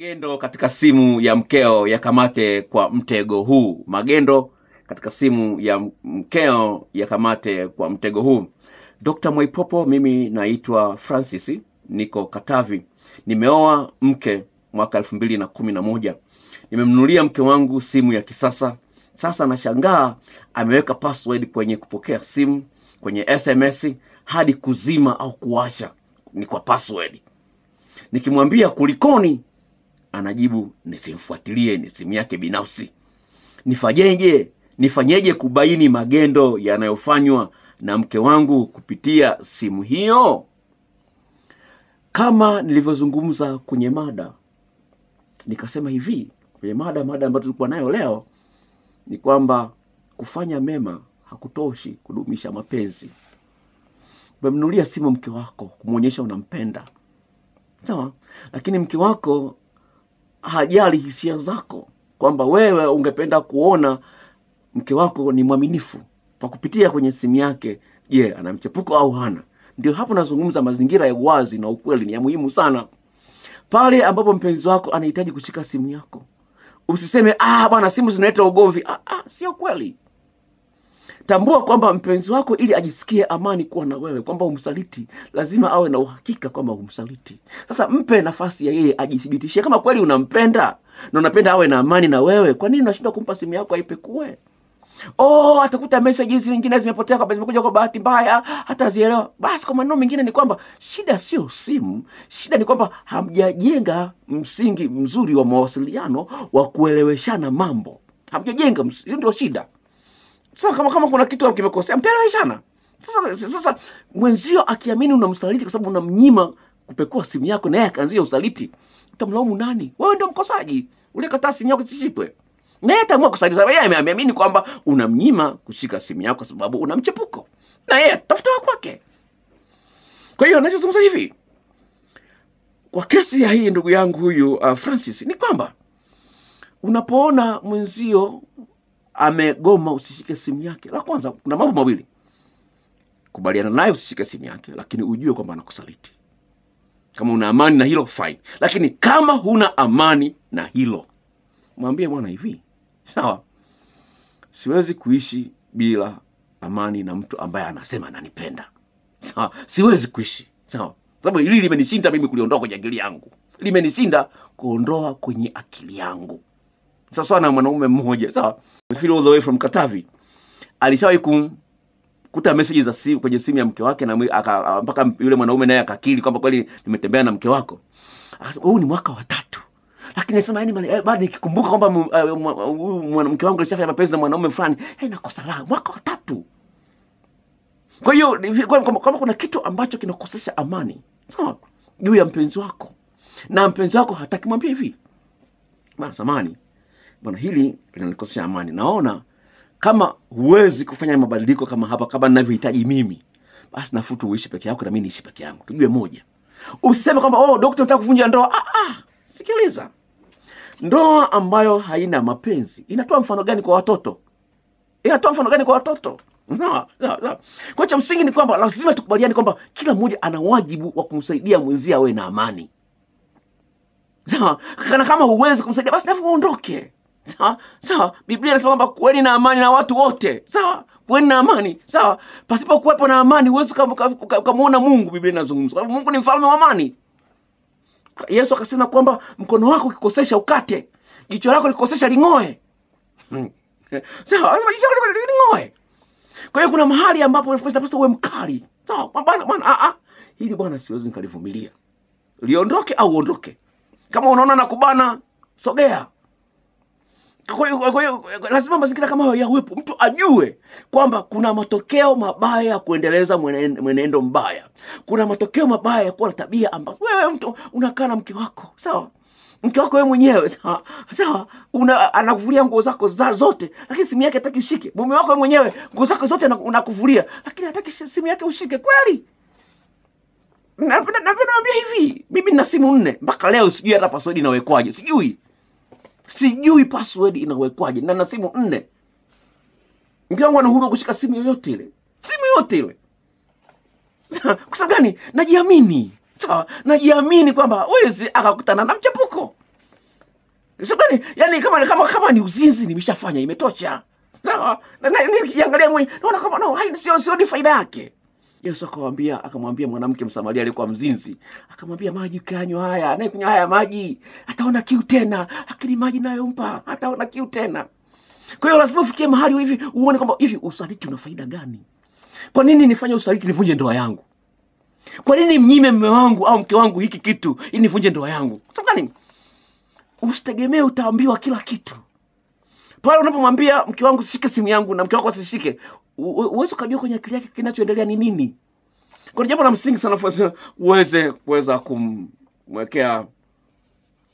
Magendo katika simu ya mkeo yakamate kwa mtego huu. Magendo katika simu ya mkeo yakamate kwa mtego huu. Dr. Mwaipopo, mimi naitwa Francis, niko Katavi. Nimeoa mke mwaka elfu mbili na kumi na moja. Nimemnunulia mke wangu simu ya kisasa. Sasa nashangaa ameweka password kwenye kupokea simu, kwenye SMS hadi kuzima au kuacha ni kwa password. Nikimwambia kulikoni, anajibu nisimfuatilie, ni simu yake binafsi. Nifanyeje? Nifanyeje kubaini magendo yanayofanywa na mke wangu kupitia simu hiyo? Kama nilivyozungumza kwenye mada, nikasema hivi kwenye mada mada ambayo tulikuwa nayo leo ni kwamba kufanya mema hakutoshi kudumisha mapenzi. Umemnunulia simu mke wako kumwonyesha unampenda, sawa, lakini mke wako hajali hisia zako, kwamba wewe ungependa kuona mke wako ni mwaminifu kwa kupitia kwenye simu yake. Je, yeah, ana mchepuko au hana? Ndio hapo nazungumza, mazingira ya uwazi na ukweli ni ya muhimu sana. Pale ambapo mpenzi wako anahitaji kushika simu yako, usiseme ah, bwana simu zinaleta ugomvi. Ah, ah, sio kweli. Tambua kwamba mpenzi wako ili ajisikie amani kuwa na wewe, kwamba umsaliti, lazima awe na uhakika kwamba umsaliti. Sasa mpe nafasi ya yeye ajithibitishie kama kweli unampenda na unapenda awe na amani na wewe. Kwa nini unashindwa kumpa simu yako aipekue? Oh, atakuta messages zingine zimepotea kwa zimekuja kwa bahati mbaya, hata zielewa. Basi kwa maneno mengine ni kwamba shida sio simu, shida ni kwamba hamjajenga msingi mzuri wa mawasiliano wa kueleweshana mambo. Hamjajenga, ndio shida. Sasa kama kama kuna kitu kimekosea, mtaeleweshana. Sasa, sasa mwenzio akiamini unamsaliti kwa sababu unamnyima kupekua simu yako na yeye akaanzia usaliti, utamlaumu nani? Wewe ndio mkosaji, ulikataa simu yako isishikwe na yeye ataamua kusaidia sababu yeye ameamini kwamba unamnyima kushika simu yako kwa sababu una mchepuko, na yeye tafuta wa kwake. Kwa hiyo anachozungumza hivi kwa kesi ya hii ndugu yangu huyu uh, Francis ni kwamba unapoona mwenzio amegoma usishike simu yake, la kwanza, kuna mambo mawili: kubaliana naye usishike simu yake, lakini ujue kwamba anakusaliti. Kama una amani na hilo fine, lakini kama huna amani na hilo, mwambie bwana, hivi. Sawa, siwezi kuishi bila amani na mtu ambaye anasema ananipenda. Sawa, siwezi kuishi. Sawa, sababu hili limenishinda mimi kuliondoa kwenye akili yangu, limenishinda kuondoa kwenye akili yangu sawasawa na mwanaume mmoja. Sawa feel all the way from Katavi. Alishawahi kukuta message za simu kwenye simu ya mke wake na mpaka yule mwanaume naye akakiri kwamba kweli nimetembea na mke wako. Akasema huu ni mwaka wa tatu, lakini nasema yani eh, bado nikikumbuka kwamba eh, huyu mwanamke wangu alishafanya mapenzi na mwanaume fulani, eh, nakosa raha. Mwaka wa tatu. Kwa hiyo kwamba kuna kitu ambacho kinakosesha amani. Sawa? Juu ya mpenzi wako, na mpenzi wako hataki, mwambia hivi. Bana, samani bwana, hili linanikosea amani. Naona kama huwezi kufanya mabadiliko kama hapa kama ninavyohitaji mimi, basi nafutu uishi peke yako na mimi niishi peke yangu, tujue moja. Useme kwamba oh, dokta, nataka kuvunja ndoa. Ah, ah, sikiliza, ndoa ambayo haina mapenzi inatoa mfano gani kwa watoto? Inatoa mfano gani kwa watoto? No, no, no. Kwa cha msingi ni kwamba lazima tukubaliane kwamba kila mmoja ana wajibu wa kumsaidia mwenzie awe na amani. Sawa, kana kama huwezi kumsaidia basi nafu uondoke. Sawa, sawa. Biblia inasema kwamba kuweni na amani na watu wote. Sawa, kuweni na amani. Sawa, pasipo kuwepo na amani huwezi ukamwona Mungu. Biblia inazungumza Kwa Mungu ni mfalme wa amani. Yesu akasema kwamba mkono wako ukikosesha ukate, jicho lako likosesha ling'oe. Hmm. Sawa, lazima jicho lako ling'oe. Kwa hiyo kuna mahali ambapo unapaswa uwe mkali. Sawa, bwana bwana, ah ah, hili bwana siwezi nikalivumilia. Liondoke au uondoke. Kama unaona nakubana, sogea. Lazima mazingira kama hayo yawepo, mtu ajue kwamba kuna matokeo mabaya ya kuendeleza mwenendo, mbaya. Kuna matokeo mabaya ya kuwa na tabia ambazo wewe mtu unakaa na mke wako sawa, mke wako wewe mwenyewe sawa? Sawa, anakuvulia nguo zako za zote, lakini simu yake hataki ushike. Mume wako wewe mwenyewe nguo zako zote unakuvulia, lakini hataki simu yake ushike. Kweli? Napenda naambia hivi, mimi nina simu nne mpaka leo sijui hata pasodi inawekwaje, sijui sijui password inawekwaje na na simu nne. Mke wangu ana uhuru wa kushika simu yoyote ile, simu yoyote ile. Kwa sababu gani? Najiamini, sawa, najiamini kwamba wezi akakutana na mchepuko. Sabani, yani kama kama kama ni uzinzi nimeshafanya imetosha. Sawa? Na na- nikiangalia mwenye naona kama no, hai sio sio ni faida yake. Yesu akamwambia akamwambia mwanamke Msamaria aliyekuwa mzinzi, akamwambia maji kanywa haya, anayekunywa haya maji ataona kiu tena, lakini maji nayompa ataona kiu tena. Kwa hiyo lazima ufikie mahali hivi uone kwamba hivi usaliti una faida gani? Kwa nini nifanye usaliti nivunje ndoa yangu? Kwa nini mnyime mme wangu au mke wangu hiki kitu ili nivunje ndoa yangu? Sababu gani? Usitegemee utaambiwa kila kitu. Pale unapomwambia mke wangu sishike simu yangu na mke wako asishike, uweze ukajua kwenye akili yake kinachoendelea ni nini. Kuna jambo la msingi sana uweze kuweza kumwekea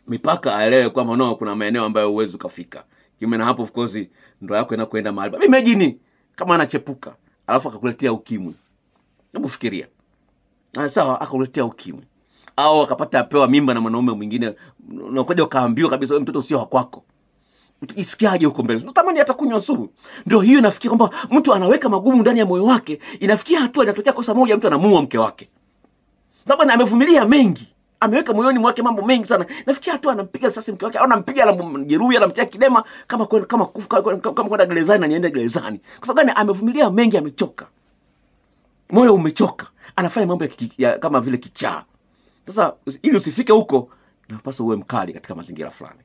mipaka, aelewe kwamba no, kuna maeneo ambayo uwezi ukafika. Kinyume na hapo, of course, ndoa yako inakwenda mahali. Imagine kama anachepuka alafu akakuletea ukimwi, hebu fikiria. Ah, sawa, akakuletea ukimwi au akapata apewa mimba na mwanaume mwingine, na ukaambiwa kabisa mtoto sio wa kwako isikiaje huko mbele? Natamani hata kunywa sumu? Ndio hiyo nafikia kwamba mtu anaweka magumu ndani ya moyo wake. Inafikia hatua inatokea kosa moja mtu anamuua mke wake. Labda amevumilia mengi. Ameweka moyoni mwake mambo mengi sana. Nafikia hatua anampiga sasa mke wake au anampiga anamjeruhi anamtia kidema kama kwenda- kama kufa- kama kwenda gerezani na niende gerezani. Kwa sababu gani? Amevumilia mengi amechoka. Moyo umechoka. Anafanya mambo ya, ya kama vile kichaa. Sasa ili usifike huko napaswa uwe mkali katika mazingira fulani